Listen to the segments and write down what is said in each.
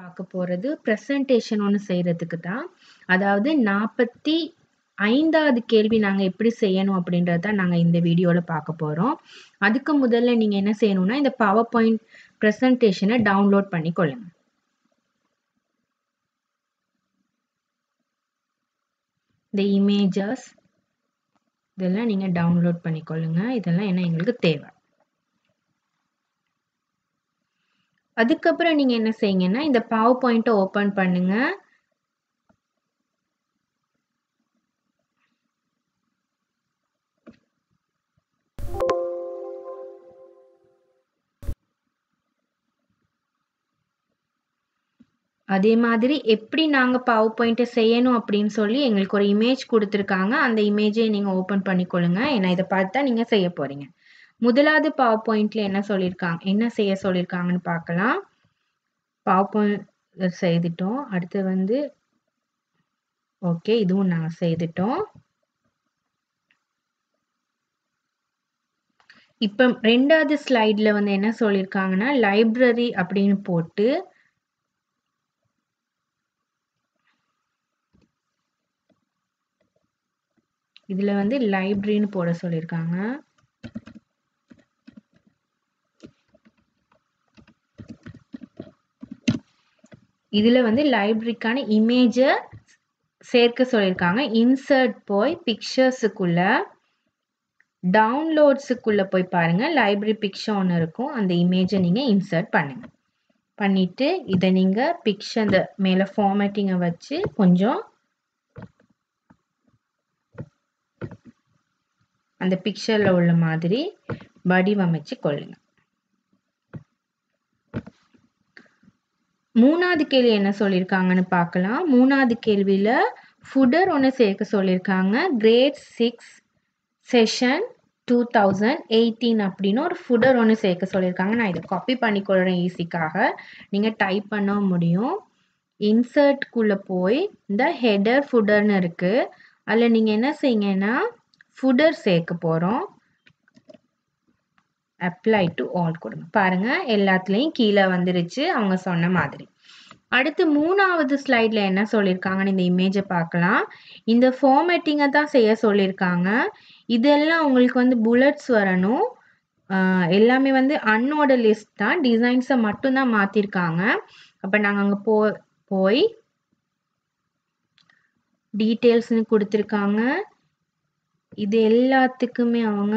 பார்க்க போறது ப்ரெசன்டேஷன் ஒன்று செய்யறதுக்கு தான். அதாவது நாற்பத்தி ஐந்தாவது கேள்வி நாங்கள் எப்படி செய்யணும் அப்படின்றத தான் நாங்கள் இந்த வீடியோவில் பார்க்க போகிறோம் அதுக்கு முதல்ல நீங்கள் என்ன செய்யணும்னா இந்த பவர் பாயிண்ட் ப்ரெசன்டேஷனை டவுன்லோட் பண்ணிக்கொள்ளுங்க இந்த இமேஜஸ் இதெல்லாம் நீங்கள் டவுன்லோட் பண்ணிக்கொள்ளுங்க இதெல்லாம் என்ன எங்களுக்கு தேவை. அதுக்கப்புறம் நீங்கள் என்ன செய்யுங்கன்னா இந்த பவர் பாயிண்ட்டை ஓப்பன் பண்ணுங்க. அதே மாதிரி எப்படி நாங்கள் பவர் பாயிண்ட்டை செய்யணும் அப்படின்னு சொல்லி எங்களுக்கு ஒரு இமேஜ் கொடுத்துருக்காங்க. அந்த இமேஜை நீங்கள் ஓப்பன் பண்ணிக்கொள்ளுங்க. ஏன்னா இதை பார்த்து தான் நீங்கள் செய்ய போகிறீங்க முதலாவது பவர் பாயிண்ட்ல என்ன சொல்லியிருக்காங்க என்ன செய்ய சொல்லியிருக்காங்கன்னு பார்க்கலாம். பவர் பாயிண்ட் செய்துட்டோம். அடுத்து வந்து ஓகே இதுவும் நாங்கள் செய்துட்டோம். இப்போ ரெண்டாவது ஸ்லைடில் வந்து என்ன சொல்லியிருக்காங்கன்னா லைப்ரரி அப்படின்னு போட்டு இதில் வந்து லைப்ரரின்னு போட சொல்லியிருக்காங்க இதில் வந்து லைப்ரரிக்கான இமேஜை சேர்க்க சொல்லியிருக்காங்க. இன்சர்ட் போய் பிக்சர்ஸுக்குள்ளே டவுன்லோட்ஸுக்குள்ளே போய் பாருங்கள் லைப்ரரி பிக்சர் ஒன்று இருக்கும். அந்த இமேஜை நீங்கள் இன்சர்ட் பண்ணுங்கள் பண்ணிவிட்டு இதை நீங்கள் பிக்சர் அந்த மேலே ஃபார்மேட்டிங்கை வச்சு கொஞ்சம் அந்த பிக்சரில் உள்ள மாதிரி வடிவமைச்சு கொள்ளுங்கள் மூணாவது கேள்வி என்ன சொல்லியிருக்காங்கன்னு பார்க்கலாம். மூணாவது கேள்வியில் ஃபுடர் ஒன்று சேர்க்க சொல்லியிருக்காங்க grade six session two thousand eighteen அப்படின்னு ஒரு ஃபுடர் ஒன்று சேர்க்க சொல்லியிருக்காங்க நான் இதை காப்பி பண்ணிக்கொள்கிறேன் ஈஸிக்காக நீங்கள் டைப் பண்ண முடியும். இன்சர்ட்குள்ளே போய் இந்த ஹெடர் ஃபுடர்னு இருக்குது அதில் நீங்கள் என்ன செய்யுங்கன்னா ஃபுடர் சேர்க்க போகிறோம் அப்ளை டு ஆல் கொடுங்க. பாருங்க எல்லாத்துலேயும் கீழே வந்துருச்சு அவங்க சொன்ன மாதிரி. அடுத்து மூணாவது ஸ்லைடில் என்ன சொல்லியிருக்காங்கன்னு இந்த இமேஜை பார்க்கலாம். இந்த ஃபார்மேட்டிங்கை தான் செய்ய சொல்லியிருக்காங்க இதெல்லாம் உங்களுக்கு வந்து புல்லட்ஸ் வரணும். எல்லாமே வந்து அன்னோட லிஸ்ட் தான். டிசைன்ஸை மட்டும்தான் மாற்றிருக்காங்க அப்போ நாங்கள் அங்கே போ போய் டீட்டெயில்ஸ்னு கொடுத்துருக்காங்க. இது எல்லாத்துக்குமே அவங்க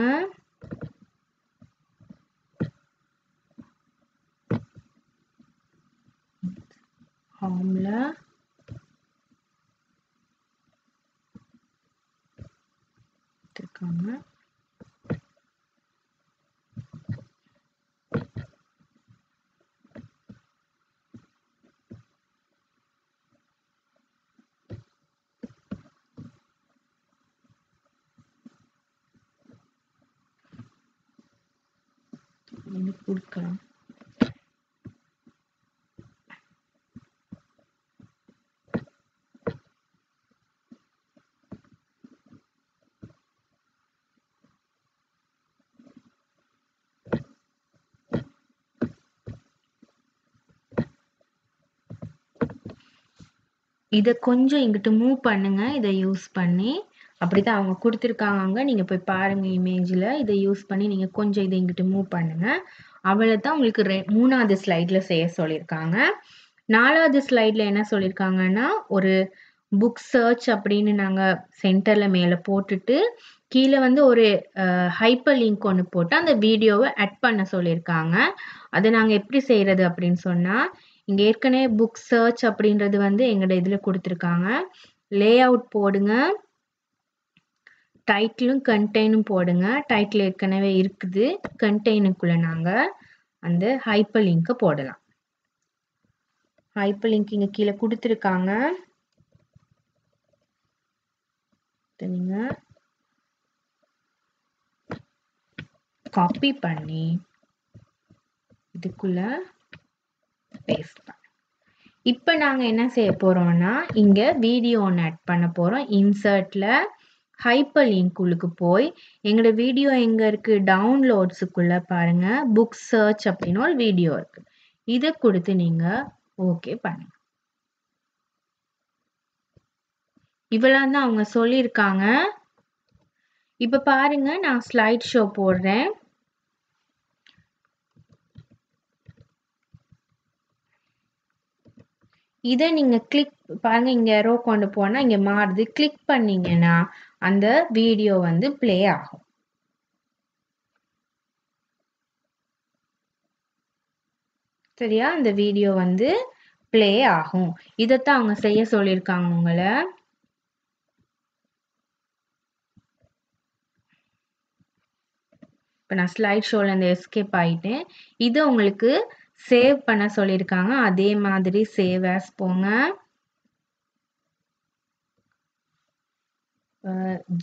ஹோம்ல இருக்காங்க கொடுக்கலாம் இதை கொஞ்சம் இங்கிட்டு மூவ் பண்ணுங்க. இதை யூஸ் பண்ணி அப்படிதான் அவங்க கொடுத்துருக்காங்க. நீங்க போய் பாருங்க இமேஜில் இதை யூஸ் பண்ணி நீங்க கொஞ்சம் இதை இங்கிட்டு மூவ் பண்ணுங்க. அவளை தான் உங்களுக்கு ரெ மூணாவது ஸ்லைட்ல செய்ய சொல்லியிருக்காங்க நாலாவது ஸ்லைட்ல என்ன சொல்லியிருக்காங்கன்னா ஒரு புக் சர்ச் அப்படின்னு நாங்கள் சென்டரில் மேலே போட்டுட்டு கீழே வந்து ஒரு ஹைப்பர் லிங்க் ஒன்று போட்டு அந்த வீடியோவை அட் பண்ண சொல்லியிருக்காங்க அதை நாங்கள் எப்படி செய்கிறது அப்படின்னு சொன்னால் இங்கே ஏற்கனவே புக் சர்ச் அப்படின்றது வந்து எங்களோட இதில் கொடுத்துருக்காங்க. லே அவுட் போடுங்க. டைட்டிலும் கண்டெய்னும் போடுங்க. டைட்டில் ஏற்கனவே இருக்குது. கண்டெய்னுக்குள்ளே நாங்கள் அந்த ஹைப்பர் லிங்க்கை போடலாம். ஹைப்பர் லிங்க் இங்கே கீழே கொடுத்துருக்காங்க. நீங்கள் காப்பி பண்ணி இதுக்குள்ள பேஸ்ட் இப்போ நாங்கள் என்ன செய்ய போகிறோம்னா இங்கே வீடியோ ஒன்று ஆட் பண்ண போகிறோம் இன்சர்ட்டில் ஹைப்பர் லிங்க்குள்ளுக்கு போய் எங்களோட வீடியோ எங்கே இருக்குது டவுன்லோட்ஸுக்குள்ளே பாருங்கள் புக் சர்ச் அப்படின்னு ஒரு வீடியோ இருக்குது இதை கொடுத்து நீங்கள் ஓகே பண்ணுங்க. இவ்வளோ தான் அவங்க சொல்லியிருக்காங்க. இப்போ பாருங்க நான் ஸ்லைட் ஷோ போடுறேன். இதை நீங்க கிளிக் பாருங்க இங்கே ரோ கொண்டு போனா இங்க மாறுது. கிளிக் பண்ணீங்கன்னா அந்த வீடியோ வந்து ப்ளே ஆகும். சரியா? அந்த வீடியோ வந்து ப்ளே ஆகும். இதைத்தான் அவங்க செய்ய சொல்லியிருக்காங்க உங்களை. இப்போ நான் ஸ்லைட் ஷோவில் இந்த எஸ்கேப் ஆகிட்டேன் இது உங்களுக்கு சேவ் பண்ண சொல்லியிருக்காங்க. அதே மாதிரி சேவ் ஆஸ் போங்க.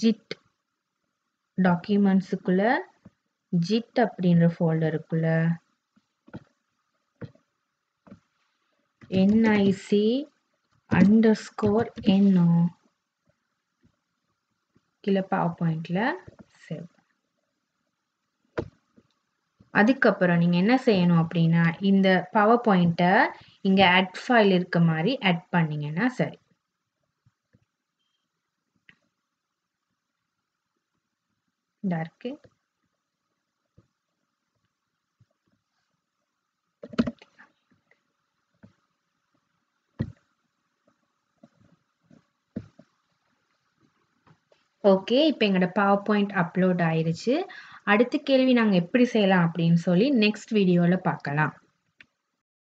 ஜிட் டாக்குமெண்ட்ஸுக்குள்ள ஜிட் அப்படின்ற ஃபோல்டருக்குள்ள என்ஐசி அண்டர் ஸ்கோர் என்ன கீழே பவர் பாயிண்டில் சேவ் அதுக்கப்புறம் நீங்கள் என்ன செய்யணும் அப்படின்னா இந்த பவர் பாயிண்ட்டை இங்கே அட் ஃபைல் இருக்க மாதிரி அட் பண்ணிங்கன்னா சரி. இருக்கு. ஓகே இப்போ எங்களோட பவர் பாயிண்ட் அப்லோட் ஆயிடுச்சு அடுத்த கேள்வி நாங்கள் எப்படி செய்யலாம் அப்படின்னு சொல்லி நெக்ஸ்ட் வீடியோவில் பார்க்கலாம்.